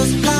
those